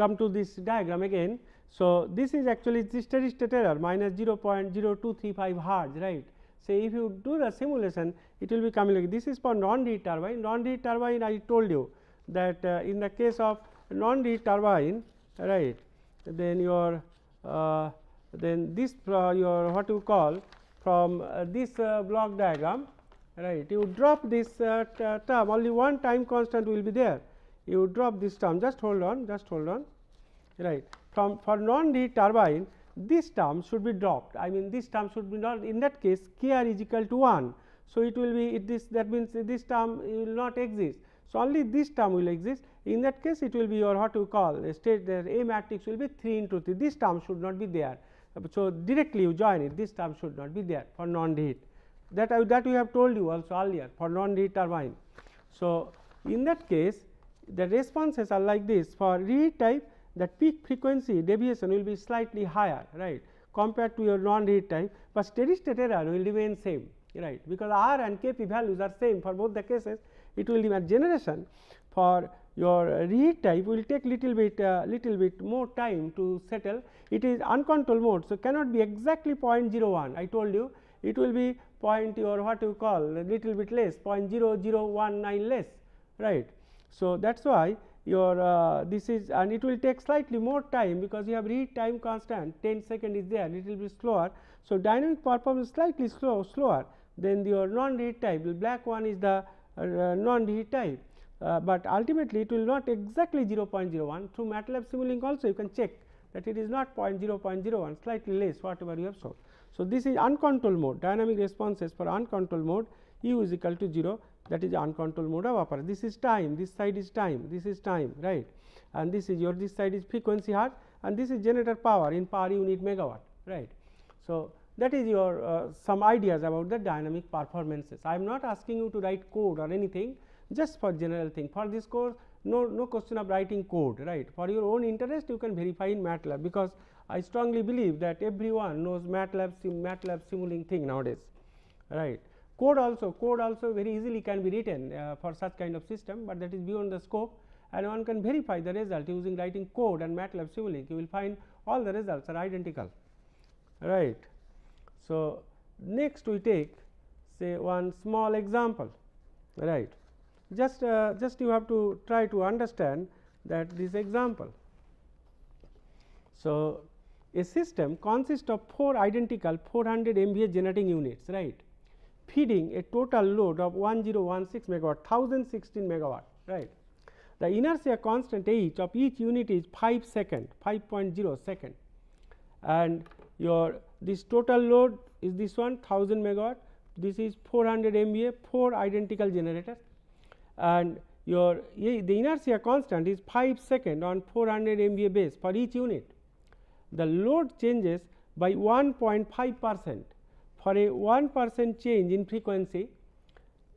Come to this diagram again. So, this is actually the steady state error minus 0.0235 hertz right. So, if you do the simulation it will be coming like this is for non reheat turbine non reheat turbine I told you that uh, in the case of non reheat turbine right then your uh, then this uh, your what you call from uh, this uh, block diagram right you drop this term only one time constant will be there you drop this term just hold on just hold on right from for non reheat turbine this term should be dropped I mean this term should be not in that case k r is equal to 1. So, it will be it this that means this term will not exist. So, only this term will exist in that case it will be your what you call state the A matrix will be 3 into 3 this term should not be there. So, directly you join it this term should not be there for non reheat that I, that we have told you also earlier for non reheat turbine. So, in that case the responses are like this. For reheat type that peak frequency deviation will be slightly higher right compared to your non reheat type, but steady state error will remain same right because R and Kp values are same for both the cases. It will remain generation. For your reheat type will take little bit uh, little bit more time to settle. It is uncontrolled mode. So, cannot be exactly 0.01 I told you it will be point your what you call little bit less 0.0019 less right. So, that is why your uh, this is and it will take slightly more time because you have reheat time constant 10 second is there little bit slower. So, dynamic performance slightly slow slower than your non reheat type. The black one is the uh, non reheat type, uh, but ultimately it will not exactly 0.01 through MATLAB Simulink also you can check that it is not 0.0.01 slightly less whatever you have shown. So, this is uncontrolled mode. Dynamic responses for uncontrolled mode u is equal to 0 that is uncontrolled mode of operation. This is time, this side is time, this is time right and this is your this side is frequency hertz and this is generator power in per unit megawatt right. So, that is your uh, some ideas about the dynamic performances. I am not asking you to write code or anything just for general thing for this course no no question of writing code right for your own interest you can verify in MATLAB because I strongly believe that everyone knows MATLAB sim, MATLAB Simulink thing nowadays right code also code also very easily can be written uh, for such kind of system, but that is beyond the scope and one can verify the result using writing code and MATLAB Simulink. You will find all the results are identical. Right. So, next we take say one small example. Right. Just uh, just you have to try to understand that this example. So, a system consists of four identical 400 MVA generating units right feeding a total load of 1016 megawatt 1016 megawatt right. The inertia constant H of each unit is 5 second 5.0 second and your this total load is this one 1000 megawatt this is 400 MVA 4 identical generators and your the inertia constant is 5 second on 400 MVA base for each unit. The load changes by 1.5 percent for a 1 percent change in frequency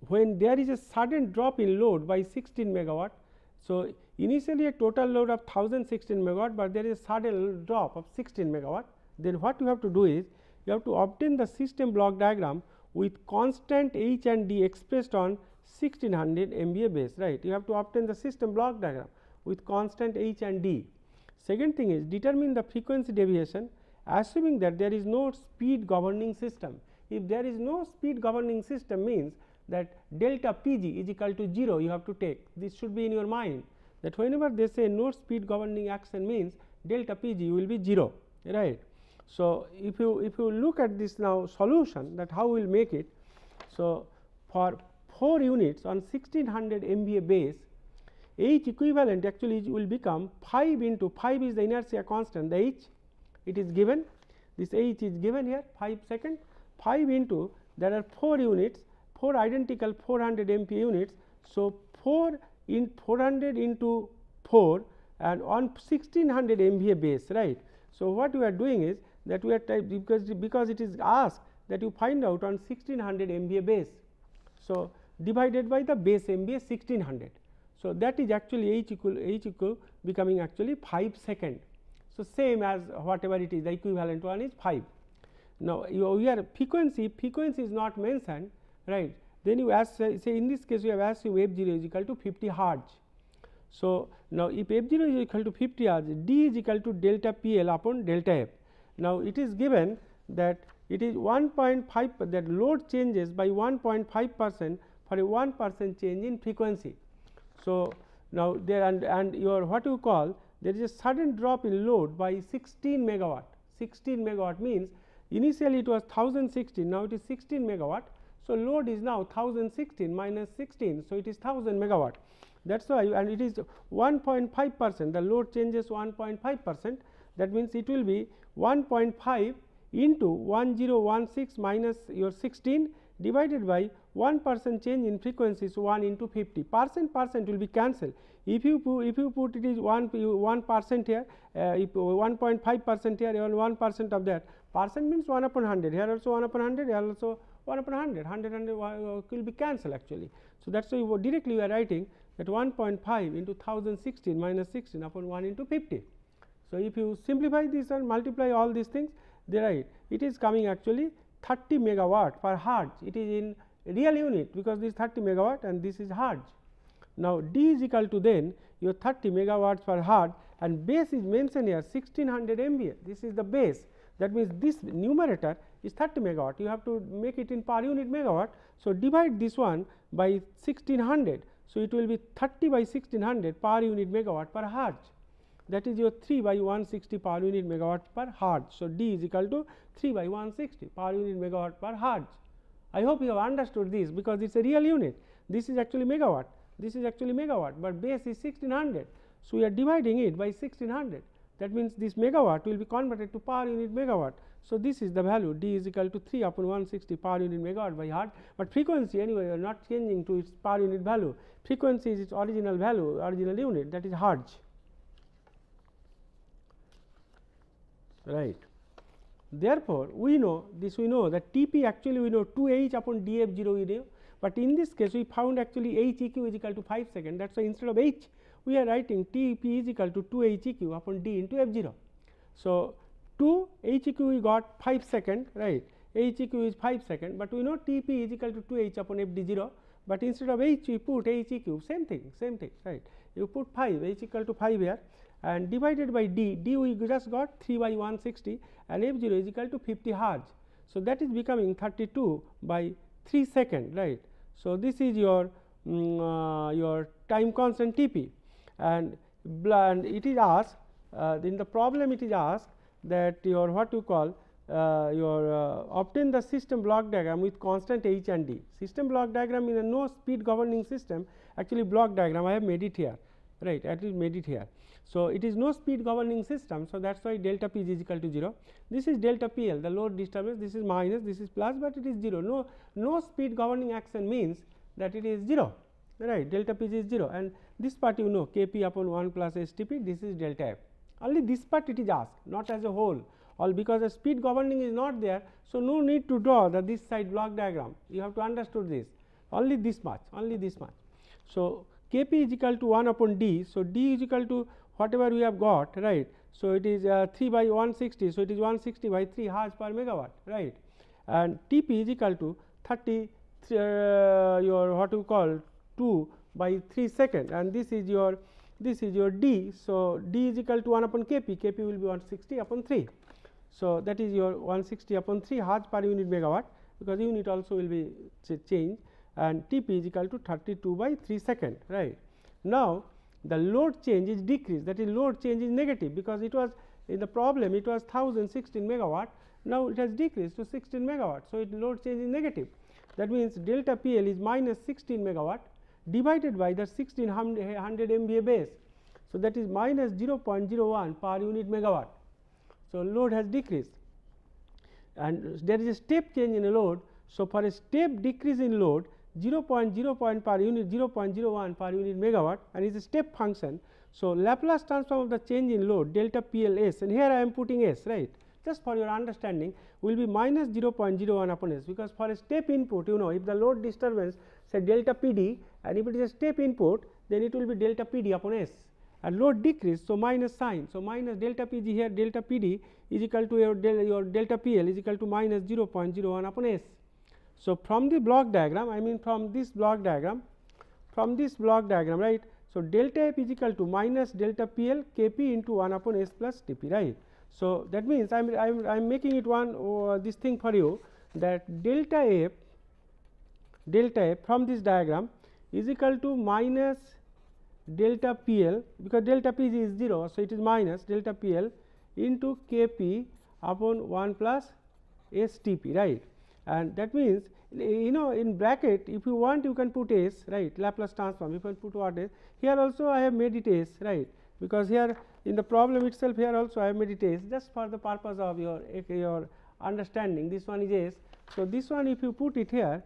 when there is a sudden drop in load by 16 megawatt. So, initially a total load of 1016 megawatt, but there is a sudden drop of 16 megawatt then what you have to do is you have to obtain the system block diagram with constant H and D expressed on 1600 MVA base right you have to obtain the system block diagram with constant H and D. Second thing is determine the frequency deviation assuming that there is no speed governing system. If there is no speed governing system means that delta p g is equal to 0 you have to take this should be in your mind that whenever they say no speed governing action means delta p g will be 0 right. So, if you if you look at this now solution that how we will make it. So, for 4 units on 1600 MVA base H equivalent actually will become 5 into 5 is the inertia constant the H it is given this h is given here 5 second 5 into there are 4 units 4 identical 400 MVA units. So, 4 in 400 into 4 and on 1600 MVA base right. So, what we are doing is that we are because because it is asked that you find out on 1600 MVA base. So, divided by the base MVA 1600. So, that is actually h equal h equal becoming actually 5 second so, same as whatever it is the equivalent one is 5. Now, here frequency frequency is not mentioned right then you ask say in this case you have assumed f 0 is equal to 50 hertz. So, now if f 0 is equal to 50 hertz d is equal to delta p l upon delta f. Now, it is given that it is 1.5 that load changes by 1.5 percent for a 1 percent change in frequency. So, now there and, and your what you call there is a sudden drop in load by 16 megawatt 16 megawatt means initially it was 1016 now it is 16 megawatt. So, load is now 1016 minus 16. So, it is 1000 megawatt that is why and it is 1.5 percent the load changes 1.5 percent that means it will be 1.5 into 1016 minus your 16 divided by 1 percent change in frequency is 1 into 50 percent percent will be cancelled. If you put if you put it is 1 1 percent here uh, if 1.5 percent here even 1 percent of that percent means 1 upon 100 here also 1 upon 100 here also 1 upon 100 100 100 uh, will be cancelled actually. So, that is why you directly you are writing that 1.5 into 1016 minus 16 upon 1 into 50. So, if you simplify this and multiply all these things they write it is coming actually 30 megawatt per hertz it is in real unit because this 30 megawatt and this is hertz. Now, d is equal to then your 30 megawatts per hertz and base is mentioned here 1600 MVA this is the base that means this numerator is 30 megawatt you have to make it in per unit megawatt. So, divide this one by 1600. So, it will be 30 by 1600 per unit megawatt per hertz that is your 3 by 160 per unit megawatt per hertz. So, D is equal to 3 by 160 per unit megawatt per hertz. I hope you have understood this because it is a real unit. This is actually megawatt, this is actually megawatt, but base is 1600. So, we are dividing it by 1600 that means this megawatt will be converted to per unit megawatt. So, this is the value d is equal to 3 upon 160 per unit megawatt by hertz, but frequency anyway you are not changing to its per unit value frequency is its original value original unit that is hertz. right. Therefore, we know this we know that T p actually we know 2 h upon d f 0 we know, but in this case we found actually h e q is equal to 5 second. That is why instead of h we are writing T p is equal to 2 h e q upon d into f 0. So, 2 h e q we got 5 second right? H e q is 5 second, but we know T p is equal to 2 h upon f d 0, but instead of h we put h e q same thing same thing right? You put 5 h equal to 5 here and divided by d, d we just got 3 by 160 and f 0 is equal to 50 hertz. So, that is becoming 32 by 3 second right. So, this is your um, uh, your time constant T p and, and it is asked uh, in the problem it is asked that your what you call uh, your uh, obtain the system block diagram with constant h and d. System block diagram in a no speed governing system actually block diagram I have made it here right at least made it here. So, it is no speed governing system. So, that is why delta p is equal to 0. This is delta p l the load disturbance this is minus this is plus, but it is 0 no no speed governing action means that it is 0 right delta p is 0 and this part you know k p upon 1 plus s t p this is delta f only this part it is asked not as a whole all because the speed governing is not there. So, no need to draw the this side block diagram you have to understood this only this much only this much. So, k p is equal to 1 upon d. So, d is equal to whatever we have got right. So, it is uh, 3 by 160. So, it is 160 by 3 hertz per megawatt right and T p is equal to 30 uh, your what you call 2 by 3 second and this is your this is your d. So, d is equal to 1 upon k p, k p will be 160 upon 3. So, that is your 160 upon 3 hertz per unit megawatt because unit also will be ch changed and T p is equal to 32 by 3 second right. Now, the load change is decreased that is load change is negative because it was in the problem it was 1016 megawatt now it has decreased to 16 megawatt. So, it load change is negative that means delta P L is minus 16 megawatt divided by the 1600 MVA base. So, that is minus 0.01 per unit megawatt. So, load has decreased and there is a step change in a load. So, for a step decrease in load 0.0 point per unit 0.01 per unit megawatt and is a step function. So, Laplace transform of the change in load delta P L S and here I am putting S right just for your understanding will be minus 0.01 upon S because for a step input you know if the load disturbance say delta P d and if it is a step input then it will be delta P d upon S and load decrease. So, minus sign. So, minus delta P g here delta P d is equal to your, del, your delta P L is equal to minus 0.01 upon S. So, from the block diagram I mean from this block diagram from this block diagram right. So, delta f is equal to minus delta P L K P into 1 upon S plus T P right. So, that means I am I am I am making it one uh, this thing for you that delta f delta f from this diagram is equal to minus delta P L because delta P is 0. So, it is minus delta P L into K P upon 1 plus S T P right and that means you know in bracket if you want you can put s right? Laplace transform. You can put what is here also I have made it s right? Because here in the problem itself here also I have made it s just for the purpose of your eh, your understanding. This one is s. So, this one if you put it here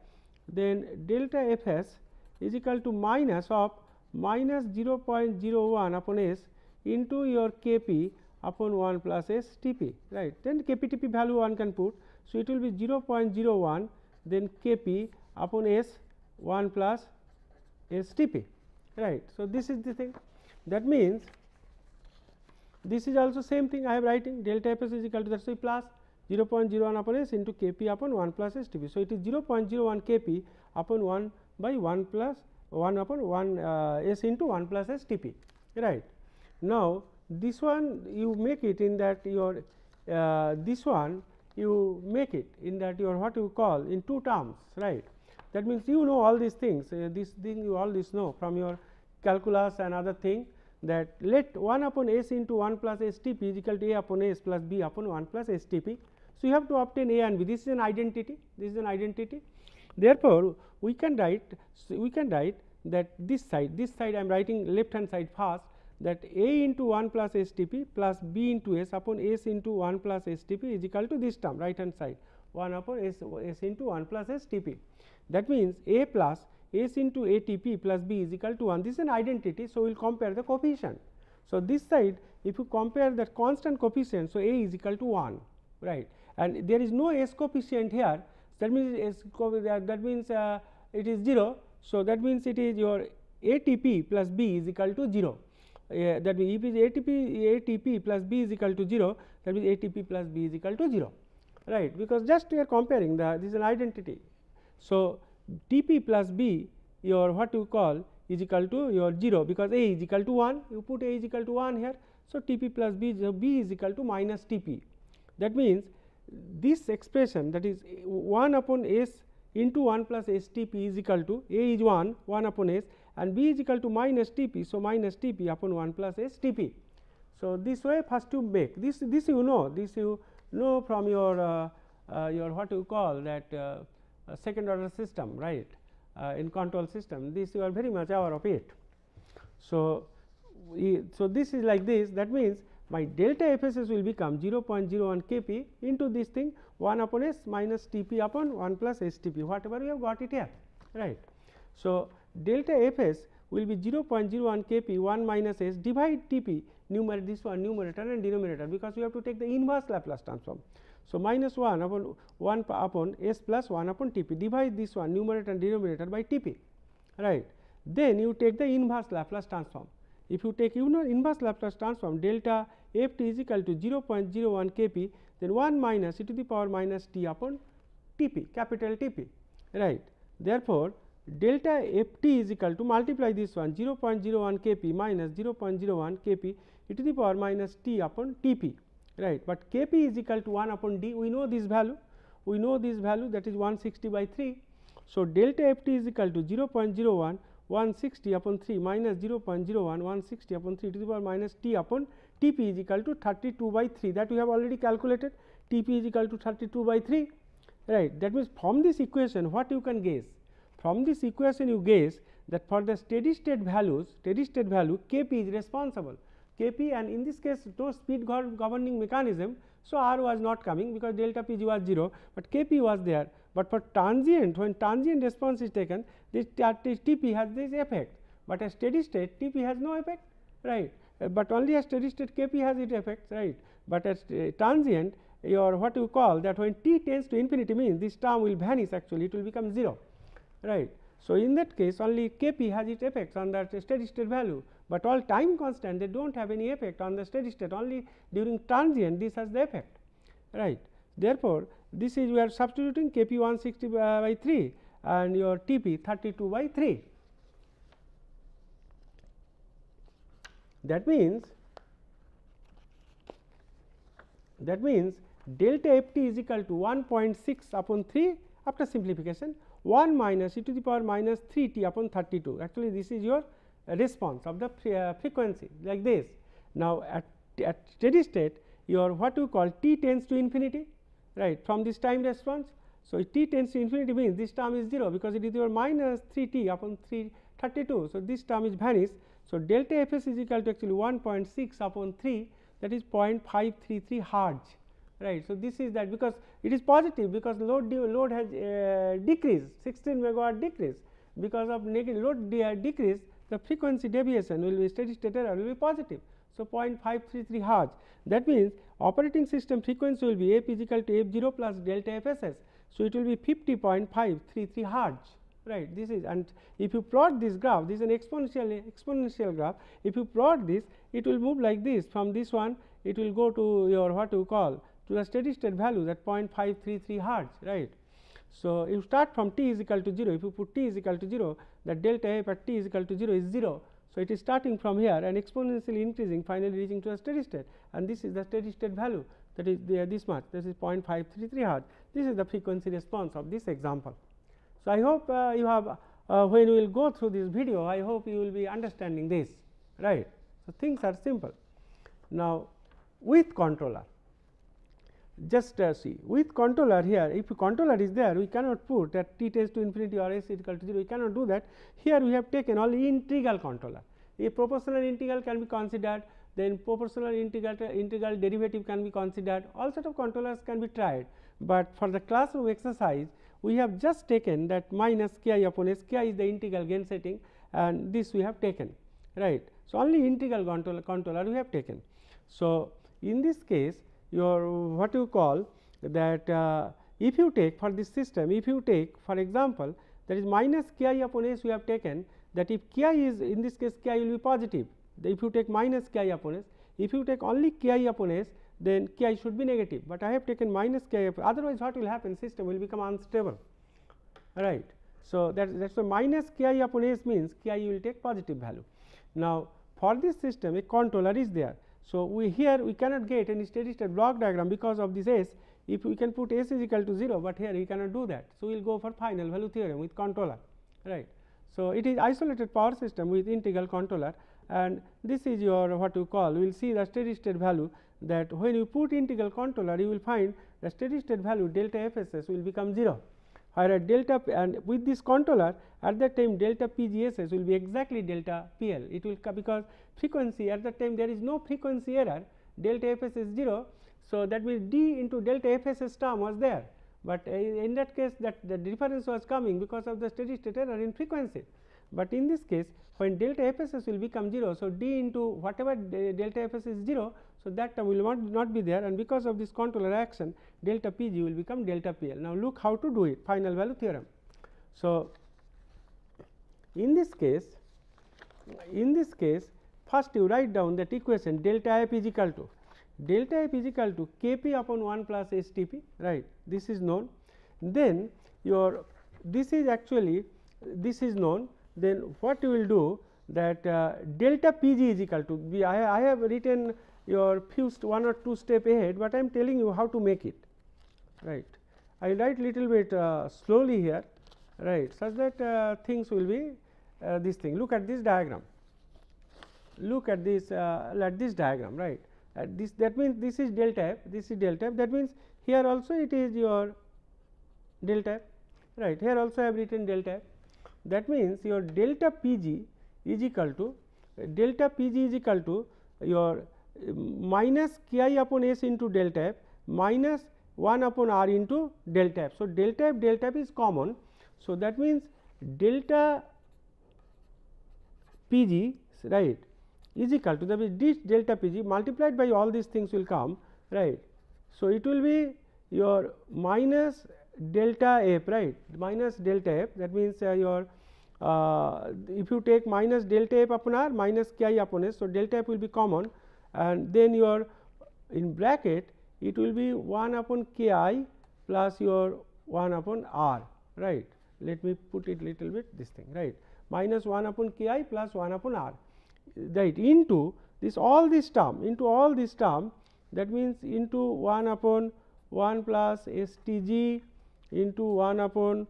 then delta f s is equal to minus of minus 0.01 upon s into your k p upon 1 plus s t p right? Then k p t p value one can put. So, it will be 0.01 then K p upon S 1 plus S T p right. So, this is the thing that means this is also same thing I have writing delta f s is equal to that so plus 0.01 upon s into k p upon 1 plus s t p. So, it is 0.01 k p upon 1 by 1 plus 1 upon 1 uh, s into 1 plus s t p right. Now, this one you make it in that your uh, this one you make it in that your what you call in two terms right. That means, you know all these things uh, this thing you all this know from your calculus and other thing that let 1 upon s into 1 plus s t p is equal to a upon s plus b upon 1 plus s t p. So, you have to obtain a and b this is an identity this is an identity. Therefore, we can write we can write that this side this side I am writing left hand side first that A into 1 plus S T P plus B into S upon S into 1 plus S T P is equal to this term right hand side 1 upon S, S into 1 plus S T P. That means, A plus S into A T P plus B is equal to 1 this is an identity. So, we will compare the coefficient. So, this side if you compare that constant coefficient. So, A is equal to 1 right and there is no S coefficient here that means S that means uh, it is 0. So, that means it is your A T P plus B is equal to 0 uh, that means, if is ATP ATP plus B is equal to 0 that means, ATP plus B is equal to 0 right? Because just we are comparing the this is an identity. So, TP plus B your what you call is equal to your 0 because A is equal to 1 you put A is equal to 1 here. So, TP plus B so B is equal to minus TP that means, this expression that is 1 upon S into 1 plus S T P is equal to A is 1 1 upon S and b is equal to minus T p. So, minus T p upon 1 plus S T p. So, this way first to make this this you know this you know from your uh, uh, your what you call that uh, second order system right uh, in control system this you are very much aware of it. So, we, so this is like this that means my delta f s s will become 0.01 k p into this thing 1 upon s minus T p upon 1 plus S T p whatever we have got it here right. So, delta f s will be 0.01 k p 1 minus s divide t p numerator this one numerator and denominator because we have to take the inverse Laplace transform. So, minus 1 upon 1 upon s plus 1 upon t p divide this one numerator and denominator by t p right. Then you take the inverse Laplace transform. If you take you know inverse Laplace transform delta f t is equal to 0.01 k p then 1 minus e to the power minus t upon t p capital T p right. Therefore, delta f t is equal to multiply this one 0.01 k p minus 0.01 k p e to the power minus t upon t p right, but k p is equal to 1 upon d we know this value we know this value that is 160 by 3. So, delta f t is equal to 0.01 160 upon 3 minus 0.01 160 upon 3 to the power minus t upon t p is equal to 32 by 3 that we have already calculated t p is equal to 32 by 3 right. That means, from this equation what you can guess from this equation you guess that for the steady state values steady state value k p is responsible. K p and in this case no speed governing mechanism. So, r was not coming because delta p was 0, but k p was there, but for transient when transient response is taken this t p has this effect, but a steady state t p has no effect right, uh, but only a steady state k p has its effects right, but as uh, transient your what you call that when t tends to infinity means this term will vanish actually it will become 0 right. So, in that case only K p has its effects on that steady state value, but all time constant they do not have any effect on the steady state only during transient this has the effect right. Therefore, this is we are substituting K p 160 by 3 and your T p 32 by 3. That means that means delta f t is equal to 1.6 upon 3 after simplification 1 minus e to the power minus 3 t upon 32 actually this is your response of the uh, frequency like this. Now, at, at steady state your what you call t tends to infinity right from this time response. So, t tends to infinity means this term is 0 because it is your minus 3 t upon 3 32. So, this term is vanished. So, delta f s is equal to actually 1.6 upon 3 that is 0.533 hertz right. So, this is that because it is positive because load load has uh, decreased 16 megawatt decrease because of negative load de decrease the frequency deviation will be steady state error will be positive. So, 0.533 hertz that means operating system frequency will be f is equal to f 0 plus delta f s s. So, it will be 50.533 hertz right this is and if you plot this graph this is an exponential exponential graph if you plot this it will move like this from this one it will go to your what you call to the steady state value that 0.533 hertz right. So, you start from t is equal to 0 if you put t is equal to 0 that delta f at t is equal to 0 is 0. So, it is starting from here and exponentially increasing finally reaching to a steady state and this is the steady state value that is this much this is 0.533 hertz this is the frequency response of this example. So, I hope uh, you have uh, when we will go through this video I hope you will be understanding this right. So, things are simple. Now, with controller just uh, see with controller here if controller is there we cannot put that t tends to infinity or s equal to 0 we cannot do that. Here we have taken only integral controller. A proportional integral can be considered then proportional integral integral derivative can be considered. All sort of controllers can be tried. But for the classroom exercise we have just taken that minus k i upon s. K i is the integral gain setting and this we have taken right? So only integral controller, controller we have taken. So in this case your what you call that uh, if you take for this system if you take for example that is minus k i upon s we have taken that if k i is in this case k i will be positive. If you take minus k i upon s if you take only k i upon s then k i should be negative, but I have taken minus k i otherwise what will happen? System will become unstable. Right. So, that that is why minus k i upon s means k i will take positive value. Now, for this system a controller is there so, we here we cannot get any steady state block diagram because of this S if we can put S is equal to 0, but here we cannot do that. So, we will go for final value theorem with controller right. So, it is isolated power system with integral controller and this is your what you call we will see the steady state value that when you put integral controller you will find the steady state value delta f s s will become 0 whereas delta p and with this controller at that time delta PGSS will be exactly delta PL. It will because frequency at that time there is no frequency error delta FS is 0. So, that means D into delta FSS term was there, but uh, in that case that the difference was coming because of the steady state error in frequency. But in this case when delta FSS will become 0. So, D into whatever delta FS is 0. So, that term will not, not be there and because of this controller action delta PG will become delta PL. Now, look how to do it final value theorem. So, in this case in this case first you write down that equation delta f is equal to delta f is equal to k p upon 1 plus s t p right this is known then your this is actually this is known then what you will do that uh, delta p g is equal to b I, have written your few one or two step ahead, but I am telling you how to make it right. I write little bit uh, slowly here right such that uh, things will be uh, this thing. Look at this diagram. Look at this uh, at this diagram right? At this that means this is delta f this is delta f. That means here also it is your delta f right? Here also I have written delta f that means your delta Pg is equal to delta Pg is equal to your um, minus k i upon s into delta f minus 1 upon r into delta f. So, delta f delta f is common. So, that means delta p g right is equal to the this delta p g multiplied by all these things will come right. So, it will be your minus delta f right minus delta f that means uh, your uh, if you take minus delta f upon r minus k i upon s. So, delta f will be common and then your in bracket it will be 1 upon k i plus your 1 upon r right. Let me put it little bit this thing right minus 1 upon k i plus 1 upon r right into this all this term into all this term that means into 1 upon 1 plus S T g into 1 upon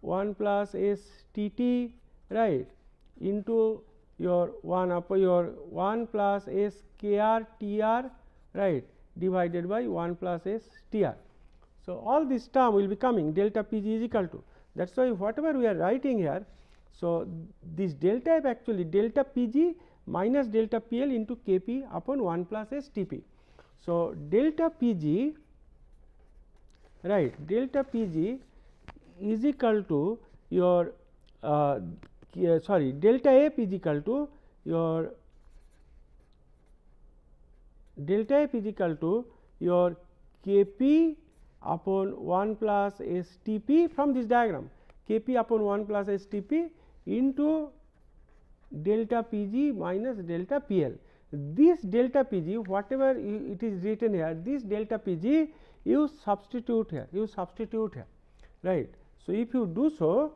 1 plus S T T right into your 1 upon your 1 plus S K R T R right divided by 1 plus S T R. So, all this term will be coming delta P g is equal to that is why whatever we are writing here. So, this delta f actually delta P g minus delta P L into K P upon 1 plus S T P. So, delta P g right delta P g is equal to your uh, sorry delta f is equal to your delta f is equal to your K p upon 1 plus S T p from this diagram K p upon 1 plus S T p into delta P g minus delta P L. This delta P g whatever it is written here this delta P g you substitute here you substitute here right. So, if you do so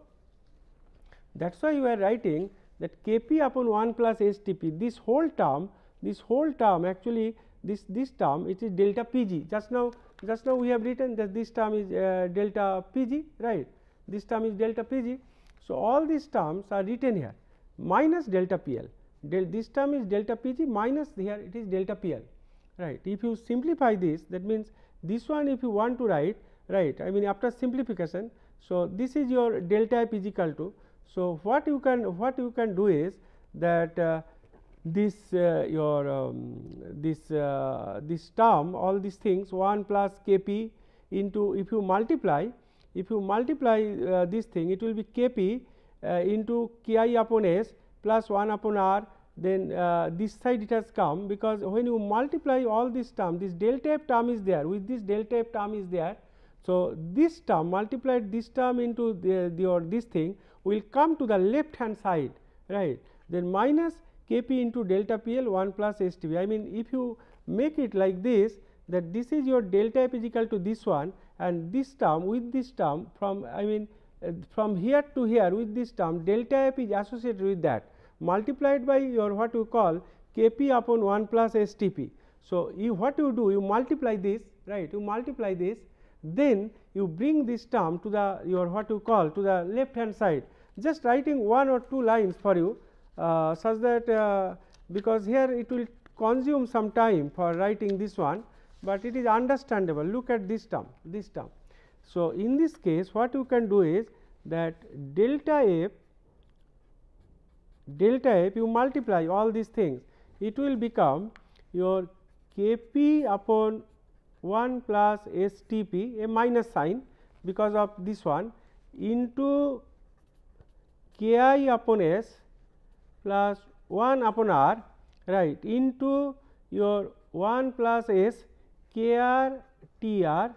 that is why you are writing that K p upon 1 plus S T p this whole term this whole term actually this this term it is delta P g just now just now we have written that this term is uh, delta P g right this term is delta P g. So, all these terms are written here minus delta P L Del this term is delta P g minus here it is delta P L right. If you simplify this that means this one if you want to write right I mean after simplification. So, this is your delta f is equal to. So, what you can what you can do is that uh, this uh, your um, this uh, this term all these things 1 plus k p into if you multiply if you multiply uh, this thing it will be k p uh, into k i upon s plus 1 upon r then uh, this side it has come because when you multiply all this term this delta f term is there with this delta f term is there. So, this term multiplied this term into the, the or this thing will come to the left hand side right then minus k p into delta p l 1 plus s t v. I mean if you make it like this that this is your delta f is equal to this one and this term with this term from I mean uh, from here to here with this term delta f is associated with that multiplied by your what you call k p upon 1 plus s t p. So, you what you do you multiply this right you multiply this then you bring this term to the your what you call to the left hand side just writing one or two lines for you uh, such that uh, because here it will consume some time for writing this one, but it is understandable look at this term this term. So, in this case what you can do is that delta f delta f you multiply all these things it will become your k p upon 1 plus s t p a minus sign because of this one into k i upon s plus 1 upon r right into your 1 plus s k r t r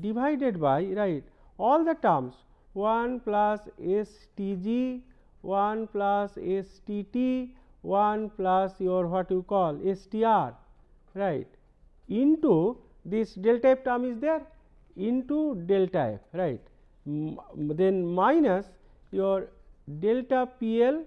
divided by right all the terms 1 plus s t g 1 plus s t t 1 plus your what you call s t r right into this delta f term is there into delta f right M then minus your delta p l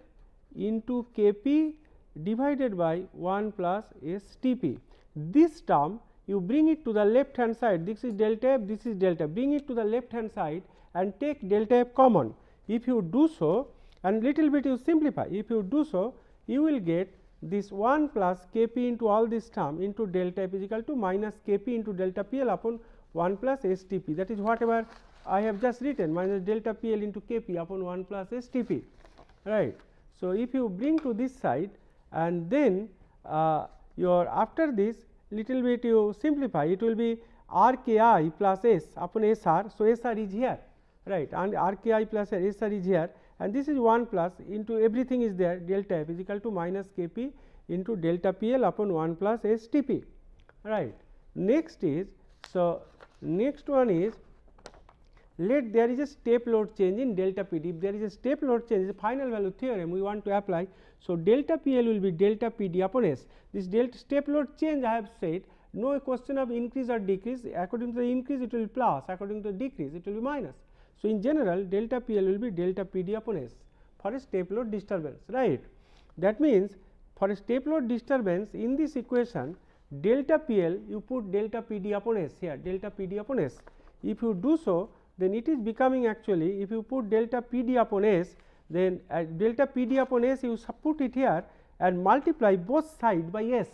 into K p divided by 1 plus S T p. This term you bring it to the left hand side this is delta f this is delta bring it to the left hand side and take delta f common. If you do so and little bit you simplify. If you do so you will get this 1 plus k p into all this term into delta f is equal to minus k p into delta p l upon 1 plus S T p. That is whatever I have just written minus delta p l into k p upon 1 plus S T p. Right. So, if you bring to this side and then uh, your after this little bit you simplify. It will be r k i plus s upon s r. So, s r is here. Right? And r k i plus s r is here and this is 1 plus into everything is there delta f is equal to minus k p into delta p l upon 1 plus s t p right. Next is so next one is let there is a step load change in delta P d. If there is a step load change, the final value theorem we want to apply. So, delta P L will be delta P d upon S. This delta step load change I have said no question of increase or decrease according to the increase it will be plus according to the decrease it will be minus. So, in general delta P L will be delta P d upon S for a step load disturbance right. That means, for a step load disturbance in this equation delta PL you put delta PD upon S here delta PD upon S. If you do so then it is becoming actually if you put delta PD upon S then uh, delta PD upon S you put it here and multiply both side by S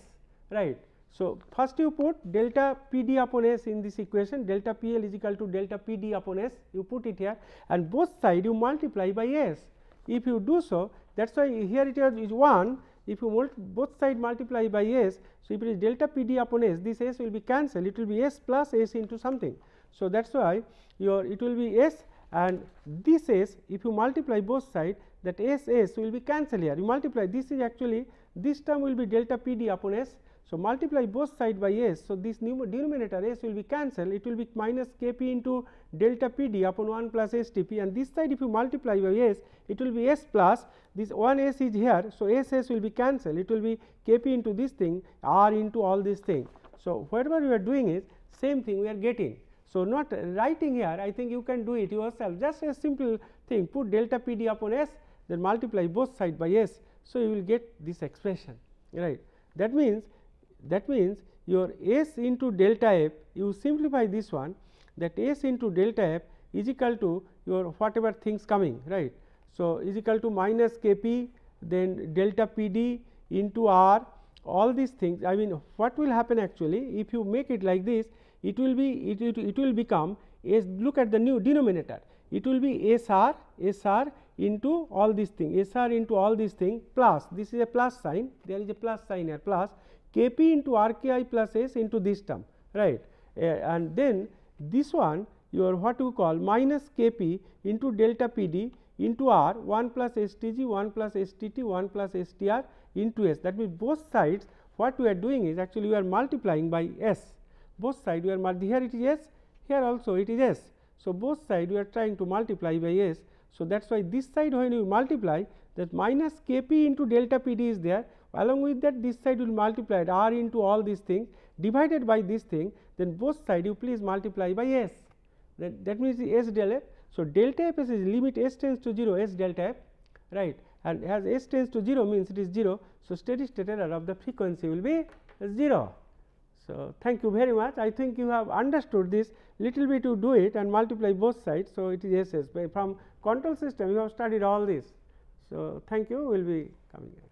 right. So, first you put delta PD upon S in this equation delta PL is equal to delta PD upon S you put it here and both side you multiply by S. If you do so that is why here it is 1 if you both side multiply by S. So, if it is delta PD upon S this S will be cancelled it will be S plus S into something. So, that is why your it will be S and this S if you multiply both side that S S will be cancelled here you multiply this is actually this term will be delta PD upon S. So, multiply both side by S. So, this denominator S will be cancelled it will be minus K p into delta PD upon 1 plus S T P and this side if you multiply by S it will be S plus this 1 S is here. So, S S will be cancelled it will be K p into this thing R into all this thing. So, whatever we are doing is same thing we are getting. So, not writing here I think you can do it yourself just a simple thing put delta P d upon S then multiply both side by S. So, you will get this expression right. That means that means your S into delta F you simplify this one that S into delta F is equal to your whatever things coming right. So, is equal to minus K p then delta P d into R all these things I mean what will happen actually if you make it like this it will be it, it, it will become S look at the new denominator it will be S R S R into all these things S R into all these things plus this is a plus sign there is a plus sign here plus K p into R k i plus S into this term right uh, and then this one your what you call minus K p into delta P d into R 1 plus S T g 1 plus S T t 1 plus S T r into S that means both sides what we are doing is actually we are multiplying by S both side we are here it is S here also it is S. So, both side we are trying to multiply by S. So, that is why this side when you multiply that minus K p into delta P d is there along with that this side will multiply R into all these things divided by this thing then both side you please multiply by S that, that means S del f so, delta f is limit s tends to 0 s delta f right and as s tends to 0 means it is 0. So, steady state error of the frequency will be 0. So, thank you very much I think you have understood this little bit to do it and multiply both sides. So, it is S S from control system you have studied all this. So, thank you we will be coming.